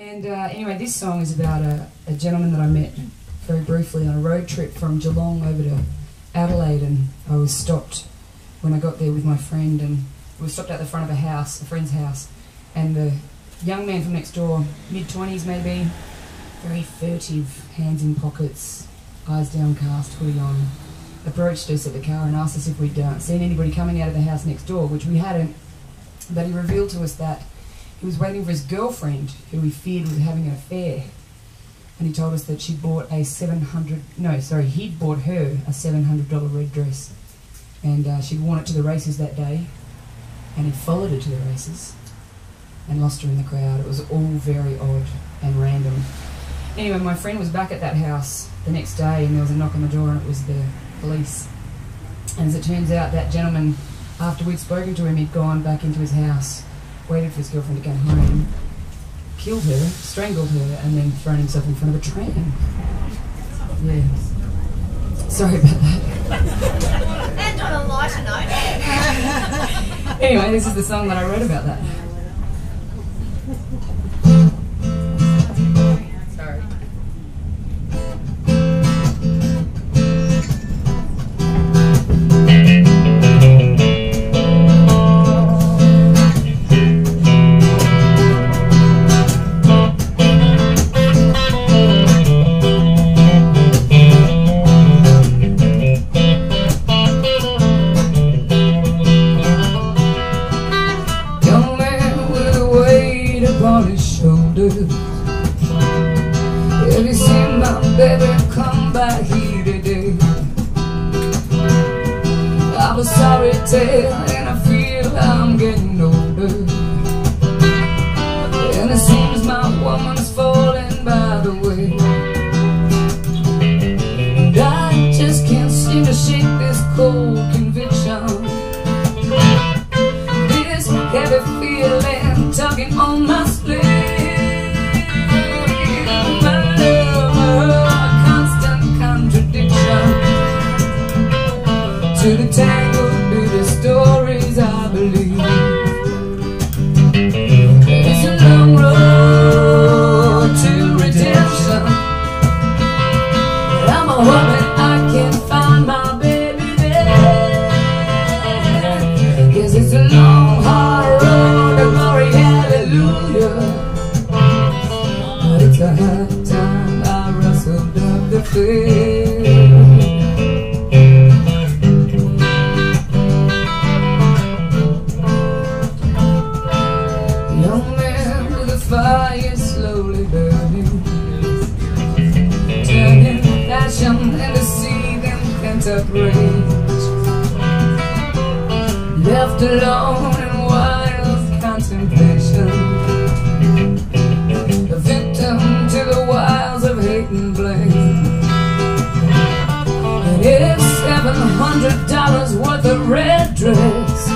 And uh, anyway, this song is about a, a gentleman that I met very briefly on a road trip from Geelong over to Adelaide, and I was stopped when I got there with my friend, and we were stopped at the front of a house, a friend's house, and the young man from next door, mid twenties maybe, very furtive, hands in pockets, eyes downcast, hoodie on, approached us at the car and asked us if we'd uh, seen anybody coming out of the house next door, which we hadn't. But he revealed to us that he was waiting for his girlfriend, who he feared was having an affair. And he told us that she bought a 700, no, sorry, he'd bought her a $700 red dress. And uh, she'd worn it to the races that day. And he followed her to the races and lost her in the crowd. It was all very odd and random. Anyway, my friend was back at that house the next day and there was a knock on the door and it was the police. And as it turns out, that gentleman, after we'd spoken to him, he'd gone back into his house waited for his girlfriend to get home, killed her, strangled her, and then thrown himself in front of a train. Yeah. Sorry about that. And on a lighter note. anyway, this is the song that I wrote about that. And I feel I'm getting older. And it seems my woman's falling by the way. And I just can't seem to shake this cold To the tangled tangle stories I believe. It's a long road to redemption. I'm a I can't find my baby it's a long, hard road to glory, hallelujah. But it's a rage Left alone in wild contemplation. A victim to the wiles of hate and blame. And it's seven hundred dollars worth of red dress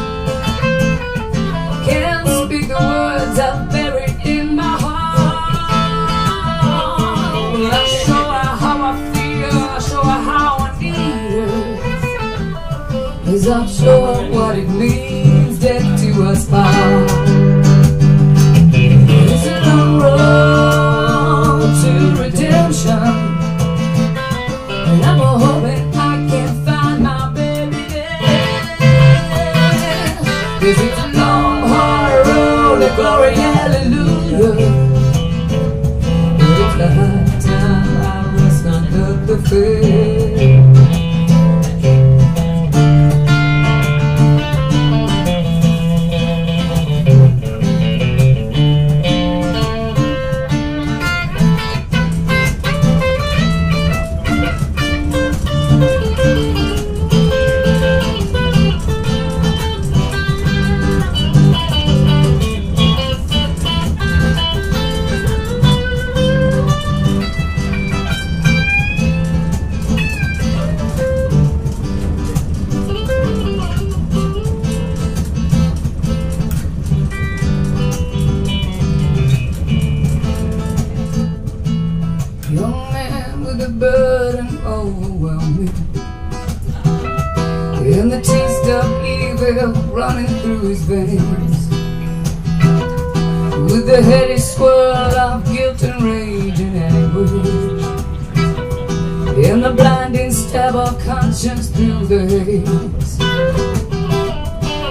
Can't speak the words I've buried in my heart. I show her how I feel I show her how her As I show her what it means Death to us part It's a long road to redemption And the taste of evil running through his veins. With the heady swirl of guilt and rage and anguish. In the blinding stab of conscience through the haze.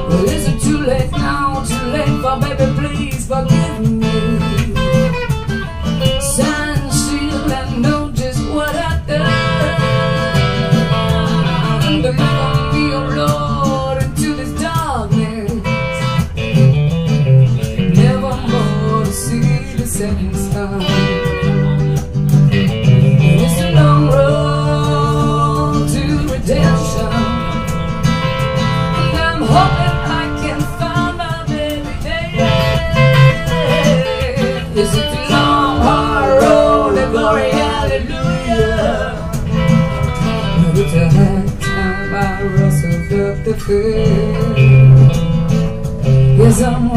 Well, is it too late now, too late for baby, please forgive me sun It's a long road to redemption. And I'm hoping I can find my baby. There It's a long hard road to glory, hallelujah. It's a high time I rustled up the field Yes, I'm